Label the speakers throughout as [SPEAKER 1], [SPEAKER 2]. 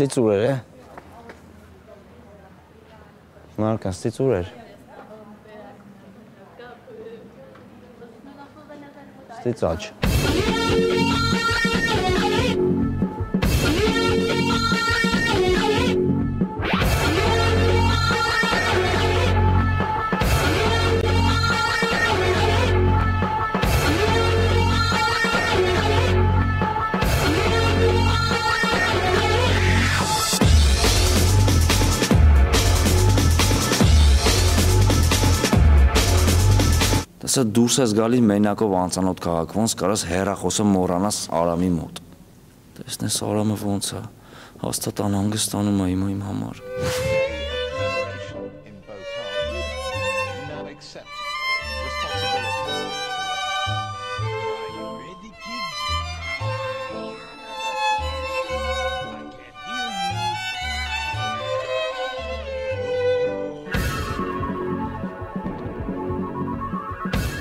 [SPEAKER 1] Ստից ուրեր է։ Մարկան ստից ուրեր։ Ստից աչ։ Տեսա դուրս ես գալիս մենակով անծանոթ քաղաք, ոնց կարաս հերախոսը մոռանաս Արամի մոտ։ Տեսնես Արամը ոնց է, հաստատ անհանգստանում է հիմա իմ համար։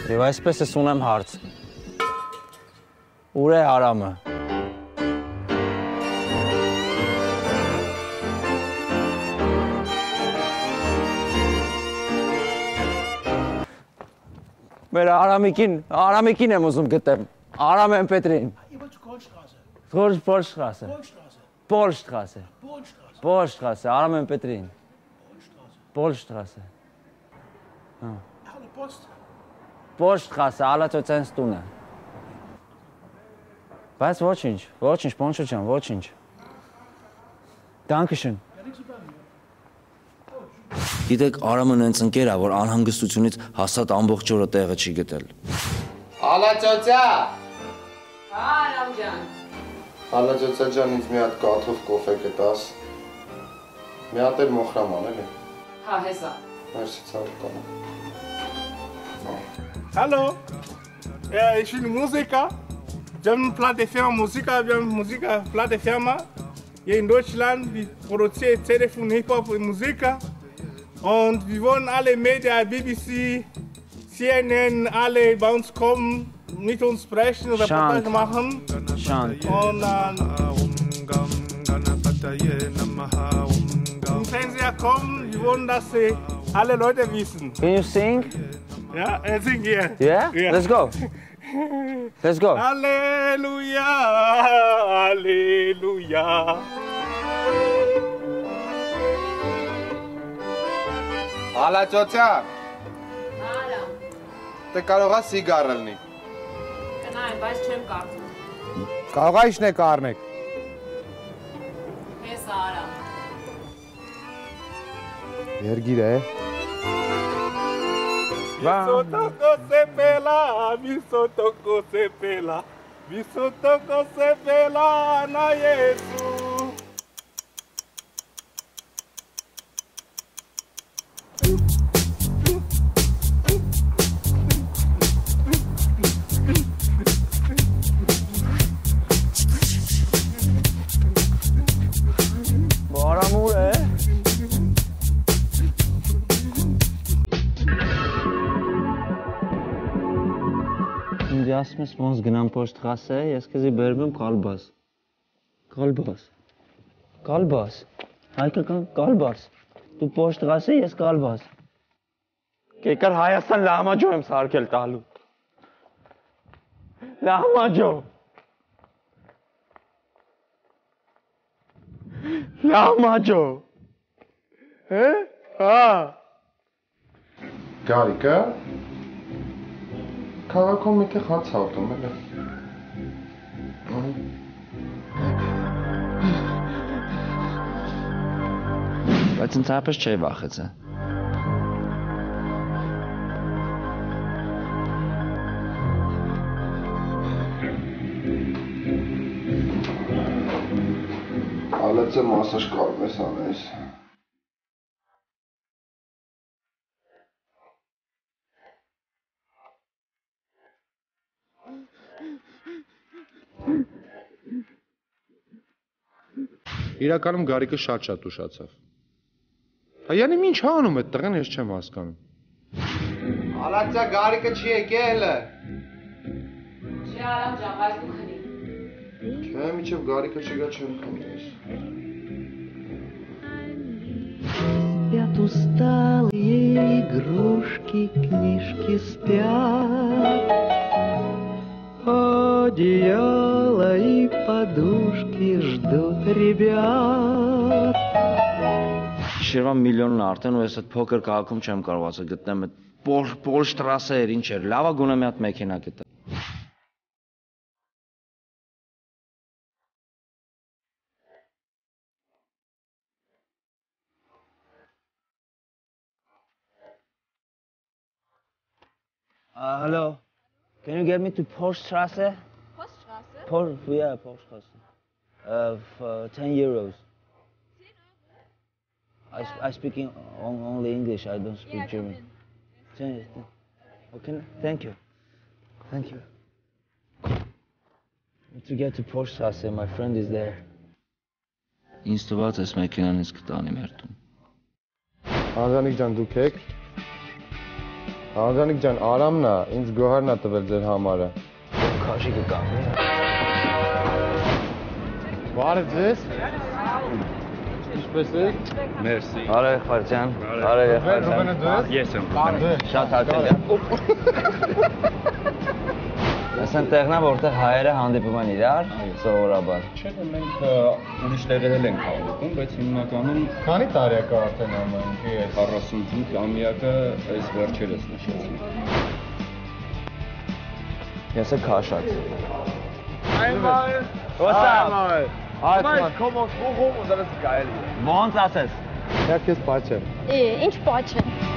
[SPEAKER 1] Եվ այսպես ես ունեմ հարց։ Ուր է Արամը։ Մեր Արամիկին, Արամիկին եմ ուզում գտեմ։ Արամեն Պետրին։
[SPEAKER 2] zur Kohlstraße.
[SPEAKER 1] Որ Պոլշտրասը։
[SPEAKER 2] Kohlstraße.
[SPEAKER 1] Պոլշտրասը։
[SPEAKER 2] Bohnstraße.
[SPEAKER 1] Պոլշտրասը, Արամեն Պետրին։ Պոլշտրասը։
[SPEAKER 2] Alle Post.
[SPEAKER 1] Պոլշտրասը, Ալացոցենս տունը։ Բայց ոչինչ, ոչինչ, Պոնչո ջան, ոչինչ։ Dankeschön։ Գիտեք, Արամն այնց ընկեր է, որ անհանգստությունից հաստատ ամբողջ օրը տեղը չի գտել։
[SPEAKER 3] Ալաճոցա։
[SPEAKER 4] Արամ ջան։
[SPEAKER 3] Ալաճոցա ջան ինձ մի հատ կաթով կոֆե կտաս։ Մի հատ էլ մոխրաման էլի։
[SPEAKER 4] Հա, հեսա։
[SPEAKER 3] Մերսի ցանկանում։
[SPEAKER 2] Hallo? Ja, ich bin Musiker. Wir haben eine Plattenfirma, Musiker, wir haben Musiker, Plattenfirma. Hier in Deutschland, wir produzieren Telefon, Hip-Hop und Musiker. Und wir wollen alle Medien, BBC, CNN, alle bei uns kommen, mit uns sprechen, Reportage machen. Und dann im Fernseher kommen, wir wollen, dass sie alle Leute wissen.
[SPEAKER 1] Can you sing?
[SPEAKER 2] Ja, er singt hier.
[SPEAKER 1] Yeah?
[SPEAKER 2] Yeah.
[SPEAKER 1] Let's go. Let's go.
[SPEAKER 2] Halleluja, Halleluja.
[SPEAKER 3] Ալաճոցա,
[SPEAKER 4] Հա, Արամ։
[SPEAKER 3] դե կարող է սիգար լինի։
[SPEAKER 4] Կնայեմ, բայց չեմ կարծում։
[SPEAKER 3] Կարող իշն է կառնեք։
[SPEAKER 4] Հեսա, Արամ։
[SPEAKER 3] Երգիր է։
[SPEAKER 2] biso tokosepela biso tokosepela biso tokosepela na yesu.
[SPEAKER 1] orgasmes Monsgenampolstraße. Jetzt kann sie Bärbem Kalbas. Kalbas. Kalbas. Heike kann Kalbas. Du Poststraße, jetzt Kalbas. केकर हाय असन लामा जो एमसार खेलता लू लामा जो लामा जो है हाँ Got it,
[SPEAKER 3] girl. Քաղաքում մի տեղ հաց հաղթում էլ է։
[SPEAKER 1] Բայց ընդհանրապես չէի վախեցել։
[SPEAKER 3] Ալացը մասաժ կարող ես անես։ Իրականում Գարիկը շատ-շատ ուշացավ։ Հայանի ինչ անում է տղեն, ես չեմ հասկանում։ Արածա Գարիկը չի եկել։
[SPEAKER 4] Չի արամ ջան, բայց դու քնի։
[SPEAKER 3] Չէ, միչև Գարիկը չգա չեմ քնի։ Спят
[SPEAKER 5] усталые игрушки, книжки спят. Одеяло
[SPEAKER 1] Շիրվա միլիոնն է արդեն ու ես այդ փոքր քաղաքում չեմ կարողացել գտնեմ այդ Պոր Պոլշտրասեր ինչ էր։ Լավա գոնե մի հատ մեքենա գտա։ Uh, hello. Can you get me to Porstrasse?
[SPEAKER 6] Poststraße?
[SPEAKER 1] Por, yeah, Porstrasse. Uh, for 10 euros. I, sp- I speak in, on, only English. I don't speak German. Okay, thank you. Thank you. To get to Porstrasse, my friend is there. Ինձ թվաց էս մեքենան ինձ կտանի մեր տուն։
[SPEAKER 3] Անզանիկ ջան դուք եք։ Անզանիկ ջան, Արամն է, ինձ գոհարն է տվել ձեր համարը։
[SPEAKER 1] Քաշի կկանգնի։
[SPEAKER 3] Բարև ձեզ։ Ինչպե՞ս եք։
[SPEAKER 7] Մերսի։
[SPEAKER 1] արե
[SPEAKER 3] Ռուբենը
[SPEAKER 1] Խարչյան։
[SPEAKER 3] ձեզ։
[SPEAKER 7] Ես եմ։
[SPEAKER 1] Շատ հաճելի է։ Ասեն տեղնա որտեղ հայերը հանդիպում են իրար սովորաբար։
[SPEAKER 7] Չէ, մենք ուրիշ տեղերել ենք հավուկում, բայց հիմնականում
[SPEAKER 3] Քանի տարի է կա արդեն ամենքի այս
[SPEAKER 7] 45 ամյակը այս վերջերս նշեցինք։
[SPEAKER 1] Ես է քաշած։ What's up? Ah,
[SPEAKER 2] ich komme aus Bochum und dann ist es geil.
[SPEAKER 1] Wo uns
[SPEAKER 3] ist es? Jakie
[SPEAKER 6] jest pacie? in po czym.